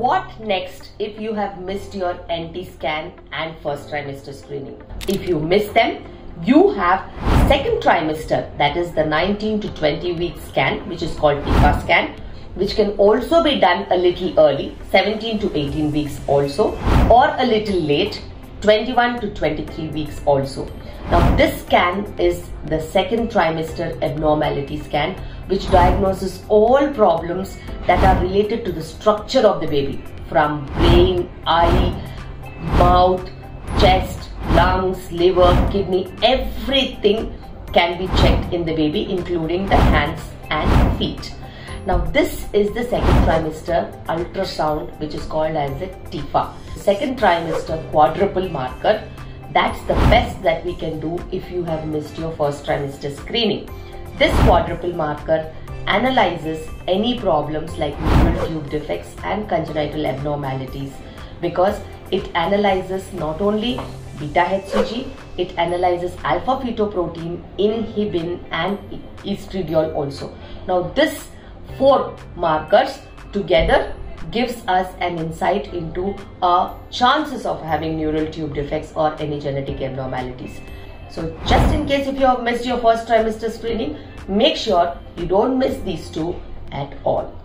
What next if you have missed your NT scan and first trimester screening? If you miss them, you have second trimester that is the 19 to 20 week scan which is called TIFA scan which can also be done a little early 17 to 18 weeks also or a little late 21 to 23 weeks also. Now this scan is the second trimester abnormality scan which diagnoses all problems that are related to the structure of the baby from brain, eye, mouth, chest, lungs, liver, kidney, everything can be checked in the baby including the hands and feet. Now this is the second trimester ultrasound which is called as the TIFA. Second trimester quadruple marker that's the best that we can do if you have missed your first trimester screening. This quadruple marker analyzes any problems like neural tube defects and congenital abnormalities because it analyzes not only beta HCG, it analyzes alpha fetoprotein, inhibin and estradiol also. Now this four markers together gives us an insight into uh, chances of having neural tube defects or any genetic abnormalities. So just in case if you have missed your first trimester screening, make sure you don't miss these two at all.